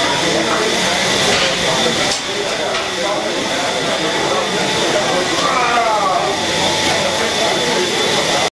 Yeah.